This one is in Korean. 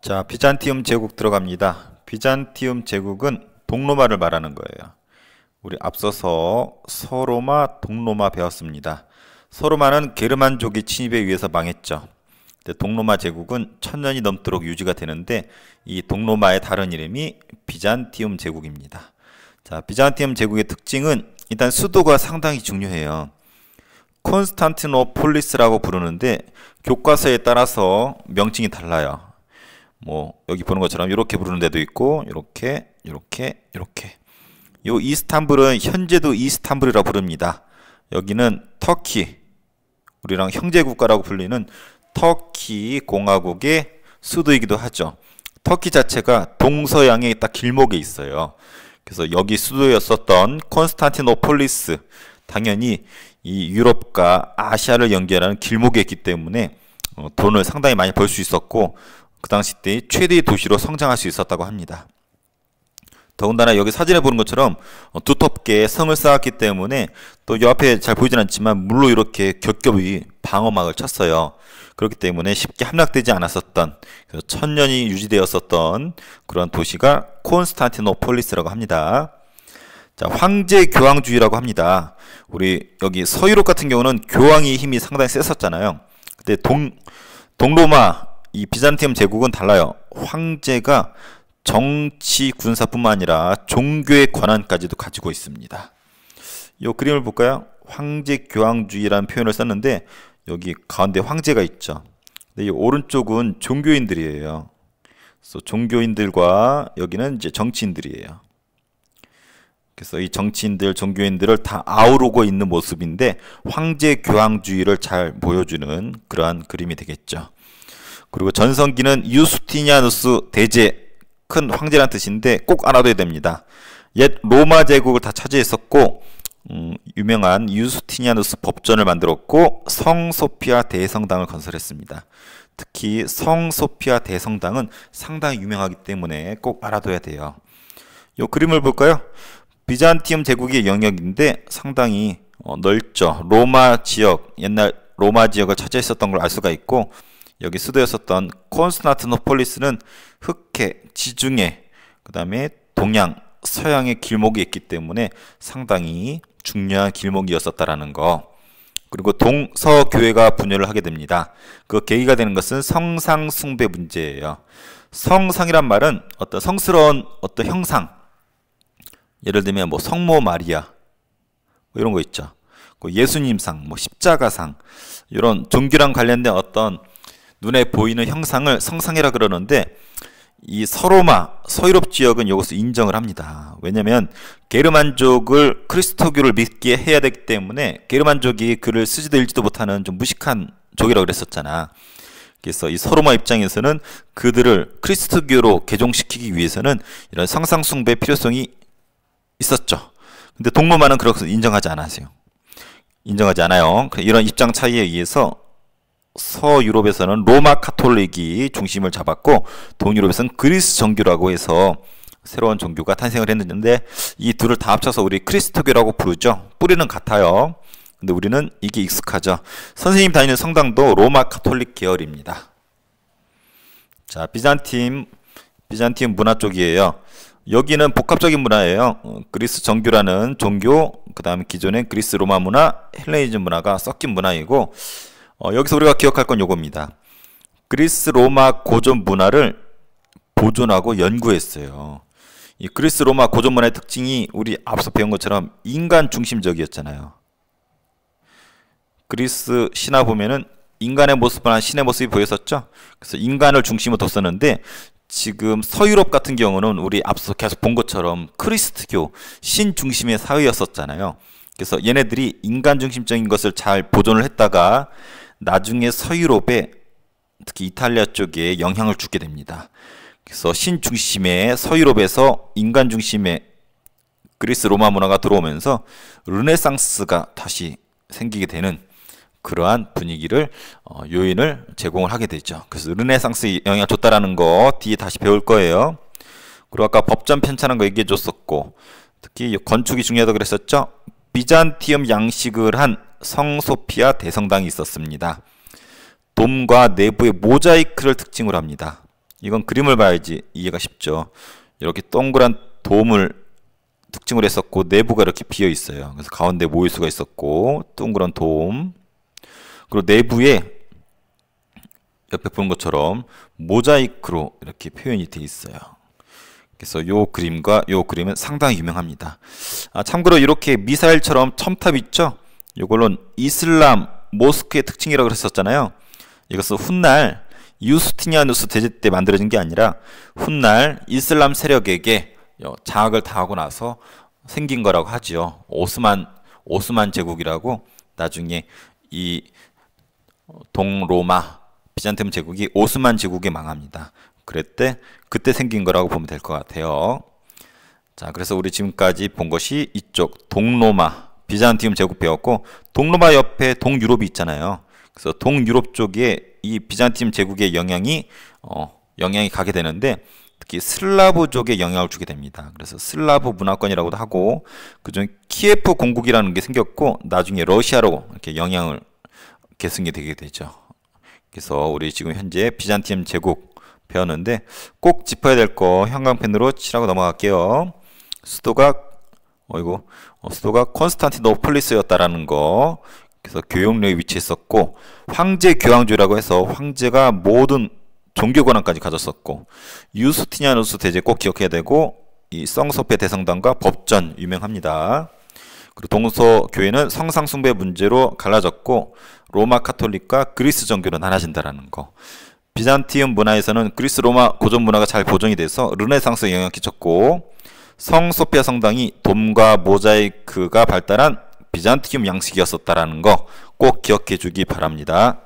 자, 비잔티움 제국 들어갑니다. 비잔티움 제국은 동로마를 말하는 거예요. 우리 앞서서 서로마, 동로마 배웠습니다. 서로마는 게르만족이 침입에 의해서 망했죠. 동로마 제국은 천년이 넘도록 유지가 되는데 이 동로마의 다른 이름이 비잔티움 제국입니다. 자, 비잔티움 제국의 특징은 일단 수도가 상당히 중요해요. 콘스탄티노폴리스라고 부르는데 교과서에 따라서 명칭이 달라요. 뭐 여기 보는 것처럼 이렇게 부르는 데도 있고 이렇게 이렇게 이렇게 요 이스탄불은 현재도 이스탄불이라 부릅니다. 여기는 터키 우리랑 형제 국가라고 불리는 터키 공화국의 수도이기도 하죠. 터키 자체가 동서양의 딱 길목에 있어요. 그래서 여기 수도였었던 콘스탄티노폴리스 당연히 이 유럽과 아시아를 연결하는 길목에 있기 때문에 어, 돈을 상당히 많이 벌 수 있었고 그 당시 때 최대의 도시로 성장할 수 있었다고 합니다. 더군다나 여기 사진에 보는 것처럼 어, 두텁게 성을 쌓았기 때문에 또 옆에 잘 보이진 않지만 물로 이렇게 겹겹이 방어막을 쳤어요. 그렇기 때문에 쉽게 함락되지 않았었던 천년이 유지되었었던 그런 도시가 콘스탄티노폴리스라고 합니다. 자, 황제 교황주의라고 합니다. 우리 여기 서유럽 같은 경우는 교황의 힘이 상당히 셌었잖아요. 근데 동 동로마 이 비잔티움 제국은 달라요. 황제가 정치 군사뿐만 아니라 종교의 권한까지도 가지고 있습니다. 이 그림을 볼까요? 황제 교황주의라는 표현을 썼는데 여기 가운데 황제가 있죠. 근데 이 오른쪽은 종교인들이에요. 그래서 종교인들과 여기는 이제 정치인들이에요. 그래서 이 정치인들, 종교인들을 다 아우르고 있는 모습인데 황제 교황주의를 잘 보여주는 그러한 그림이 되겠죠. 그리고 전성기는 유스티니아누스 대제 큰 황제란 뜻인데 꼭 알아둬야 됩니다. 옛 로마 제국을 다 차지했었고 음, 유명한 유스티니아누스 법전을 만들었고 성소피아 대성당을 건설했습니다. 특히 성소피아 대성당은 상당히 유명하기 때문에 꼭 알아둬야 돼요. 이 그림을 볼까요? 비잔티움 제국의 영역인데 상당히 어, 넓죠. 로마 지역, 옛날 로마 지역을 차지했었던 걸 알 수가 있고 여기 수도였었던 콘스탄티노폴리스는 흑해, 지중해, 그 다음에 동양, 서양의 길목이 있기 때문에 상당히 중요한 길목이었었다라는 거. 그리고 동서교회가 분열을 하게 됩니다. 그 계기가 되는 것은 성상숭배 문제예요. 성상이란 말은 어떤 성스러운 어떤 형상, 예를 들면 뭐 성모 마리아 뭐 이런 거 있죠. 그 예수님상, 뭐 십자가상 이런 종교랑 관련된 어떤 눈에 보이는 형상을 성상이라 그러는데 이 서로마 서유럽 지역은 이것을 인정을 합니다. 왜냐하면 게르만족을 크리스토교를 믿게 해야 되기 때문에 게르만족이 글을 쓰지도 읽지도 못하는 좀 무식한 족이라고 그랬었잖아. 그래서 이 서로마 입장에서는 그들을 크리스토교로 개종시키기 위해서는 이런 상상숭배 필요성이 있었죠. 근데 동로마는 그렇게 인정하지 않았어요. 인정하지 않아요. 이런 입장 차이에 의해서 서유럽에서는 로마 카톨릭이 중심을 잡았고 동유럽에서는 그리스 정교라고 해서 새로운 종교가 탄생을 했는데 이 둘을 다 합쳐서 우리 크리스트교라고 부르죠. 뿌리는 같아요. 근데 우리는 이게 익숙하죠. 선생님 다니는 성당도 로마 카톨릭 계열입니다. 자, 비잔틴 비잔틴 문화 쪽이에요. 여기는 복합적인 문화예요. 어, 그리스 정교라는 종교, 그 다음에 기존의 그리스 로마 문화, 헬레니즘 문화가 섞인 문화이고 어, 여기서 우리가 기억할 건 요겁니다. 그리스 로마 고전 문화를 보존하고 연구했어요. 이 그리스 로마 고전 문화의 특징이 우리 앞서 배운 것처럼 인간 중심적이었잖아요. 그리스 신화 보면은 인간의 모습은 신의 모습이 보였었죠. 그래서 인간을 중심으로 뒀었는데 지금 서유럽 같은 경우는 우리 앞서 계속 본 것처럼 크리스트교 신 중심의 사회였었잖아요. 그래서 얘네들이 인간 중심적인 것을 잘 보존을 했다가 나중에 서유럽에 특히 이탈리아 쪽에 영향을 주게 됩니다. 그래서 신 중심의 서유럽에서 인간 중심의 그리스 로마 문화가 들어오면서 르네상스가 다시 생기게 되는 그러한 분위기를 어, 요인을 제공을 하게 되죠. 그래서 르네상스 영향을 줬다라는 거 뒤에 다시 배울 거예요. 그리고 아까 법전 편찬한 거 얘기해 줬었고 특히 건축이 중요하다고 그랬었죠. 비잔티움 양식을 한 성소피아 대성당이 있었습니다. 돔과 내부의 모자이크를 특징으로 합니다. 이건 그림을 봐야지 이해가 쉽죠. 이렇게 동그란 돔을 특징을 했었고 내부가 이렇게 비어 있어요. 그래서 가운데 모일 수가 있었고 동그란 돔 그리고 내부에 옆에 보는 것처럼 모자이크로 이렇게 표현이 되어 있어요. 그래서 요 그림과 요 그림은 상당히 유명합니다. 아, 참고로 이렇게 미사일처럼 첨탑 있죠? 이걸로 이슬람 모스크의 특징이라고 그랬었잖아요. 이것은 훗날 유스티니아누스 대제 때 만들어진 게 아니라 훗날 이슬람 세력에게 장악을 당하고 나서 생긴 거라고 하지요. 오스만 오스만 제국이라고 나중에 이 동로마 비잔팀 제국이 오스만 제국에 망합니다. 그랬대 그때 생긴 거라고 보면 될 것 같아요. 자, 그래서 우리 지금까지 본 것이 이쪽 동로마 비잔티움 제국 배웠고 동로마 옆에 동유럽이 있잖아요. 그래서 동유럽 쪽에 이 비잔티움 제국의 영향이 어, 영향이 가게 되는데 특히 슬라브족에 영향을 주게 됩니다. 그래서 슬라브 문화권이라고도 하고 그중 키예프 공국이라는 게 생겼고 나중에 러시아로 이렇게 영향을 계승이 되게 되죠. 그래서 우리 지금 현재 비잔티움 제국 배웠는데 꼭 짚어야 될 거 형광펜으로 칠하고 넘어갈게요. 수도가 어이고 어, 수도가 콘스탄티노폴리스였다라는 거. 그래서 교역로에 위치했었고 황제 교황주라고 해서 황제가 모든 종교 권한까지 가졌었고 유스티니아누스 대제 꼭 기억해야 되고 이 성소페 대성당과 법전 유명합니다. 그리고 동서 교회는 성상 숭배 문제로 갈라졌고 로마 카톨릭과 그리스 정교로 나눠진다라는 거. 비잔티움 문화에서는 그리스 로마 고전 문화가 잘 보존이 돼서 르네상스에 영향을 끼쳤고 성 소피아 성당이 돔과 모자이크가 발달한 비잔티움 양식이었었다라는 거 꼭 기억해 주기 바랍니다.